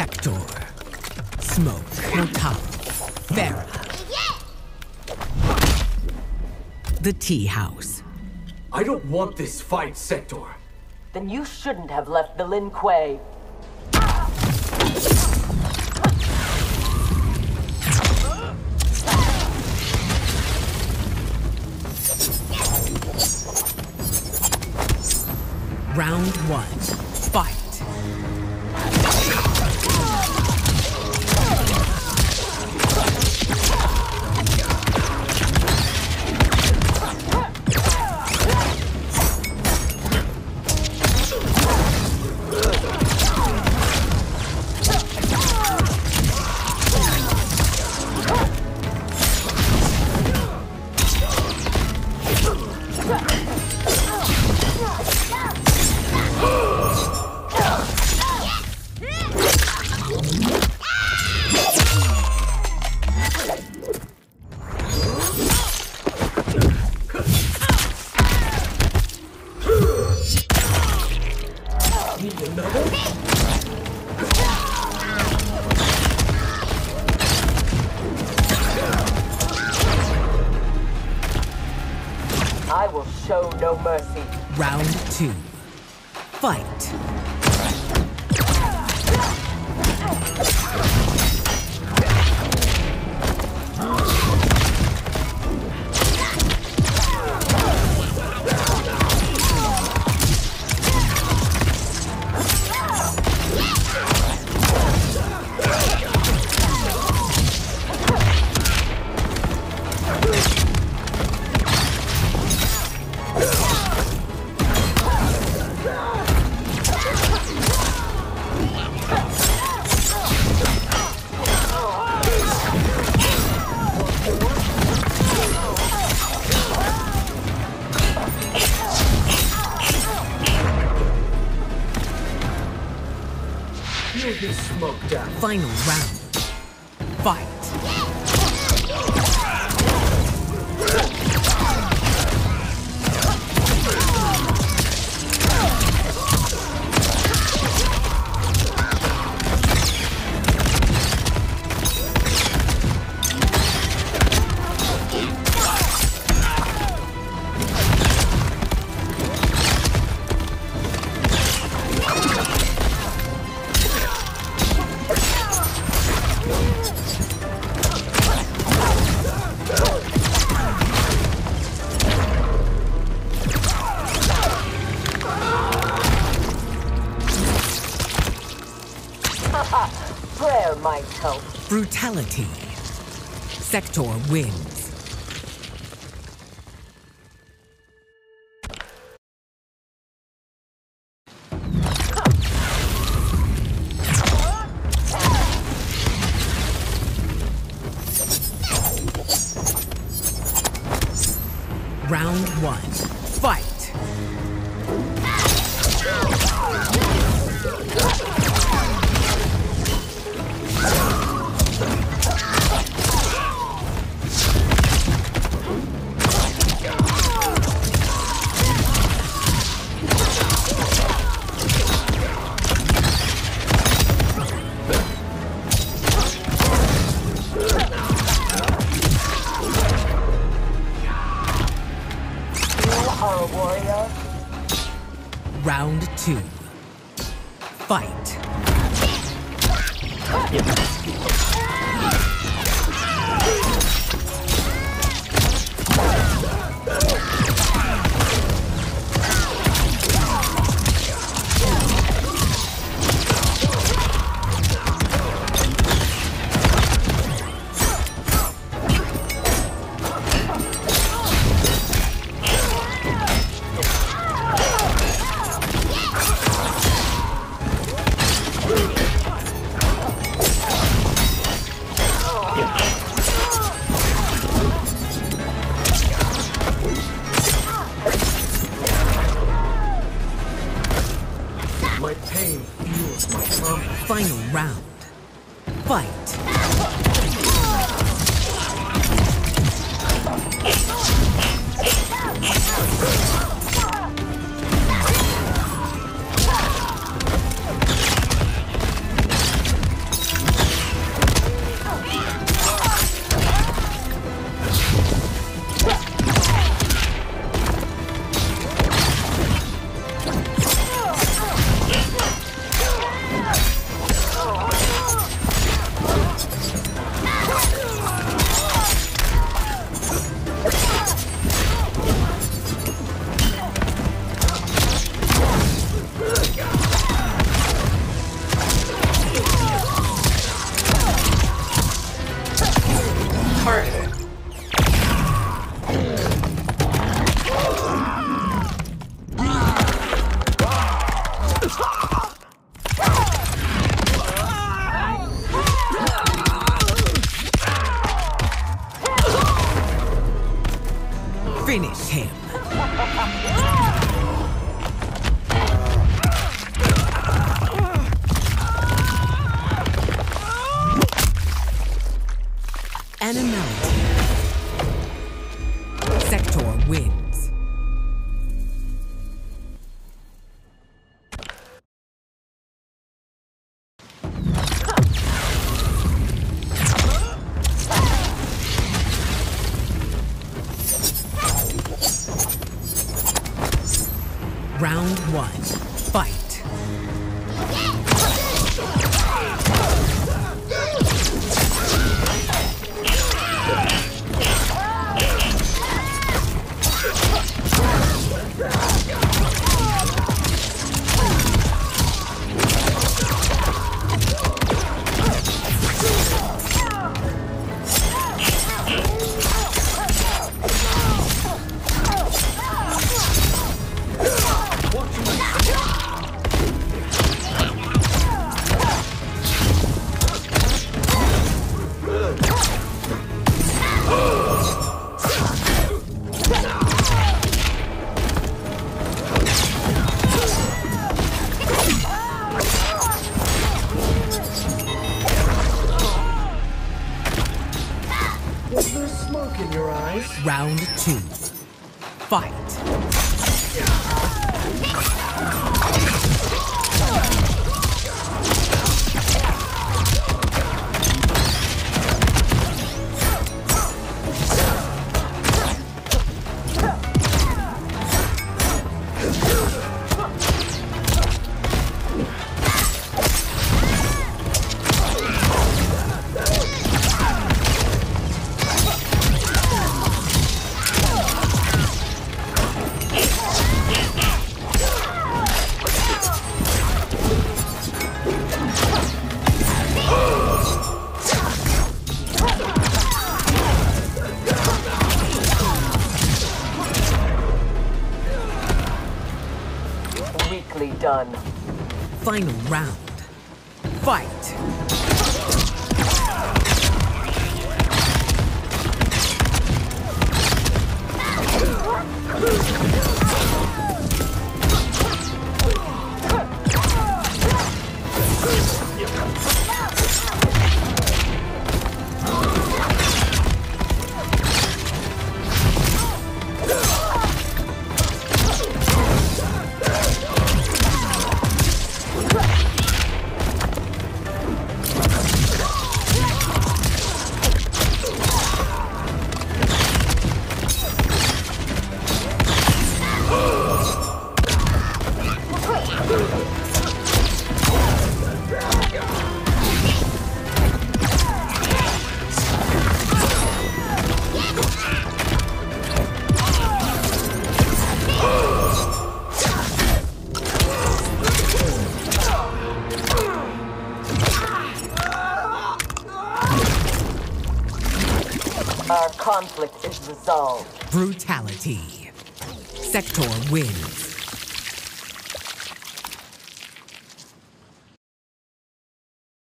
Sektor. Smoke. Mortal. Farah. The tea house. I don't want this fight, Sektor. Then you shouldn't have left the Lin Kuei. Round one. Fight. Will show no mercy. Round two. Fight. Final round. Help. Brutality. Sektor wins. Round two. Fight. My pain fuels my trauma. Final round. Fight. Final round. Fight. Conflict is resolved. Brutality. Sektor wins.